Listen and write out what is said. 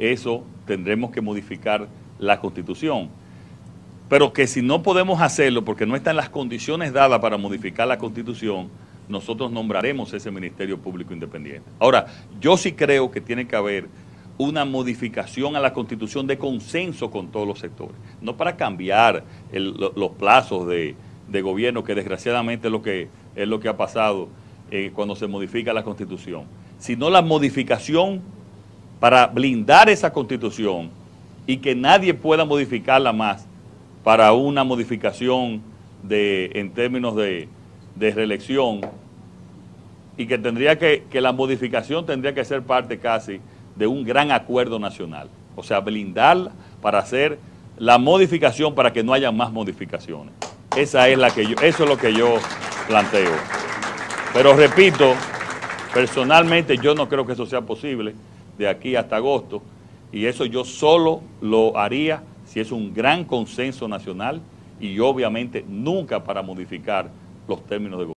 eso tendremos que modificar la constitución. Pero que si no podemos hacerlo porque no están las condiciones dadas para modificar la constitución, nosotros nombraremos ese Ministerio Público Independiente. Ahora, yo sí creo que tiene que haber una modificación a la constitución de consenso con todos los sectores, no para cambiar los plazos de, gobierno, que desgraciadamente es lo que, es lo que ha pasado eh, cuando se modifica la constitución, sino la modificación para blindar esa constitución y que nadie pueda modificarla más para una modificación de, en términos de, reelección y que tendría que la modificación tendría que ser parte casi de un gran acuerdo nacional. O sea, blindarla para hacer la modificación para que no haya más modificaciones. Esa es la que yo, eso es lo que yo planteo. Pero repito, personalmente yo no creo que eso sea posible de aquí hasta agosto y eso yo solo lo haría si es un gran consenso nacional y obviamente nunca para modificar los términos de gobierno.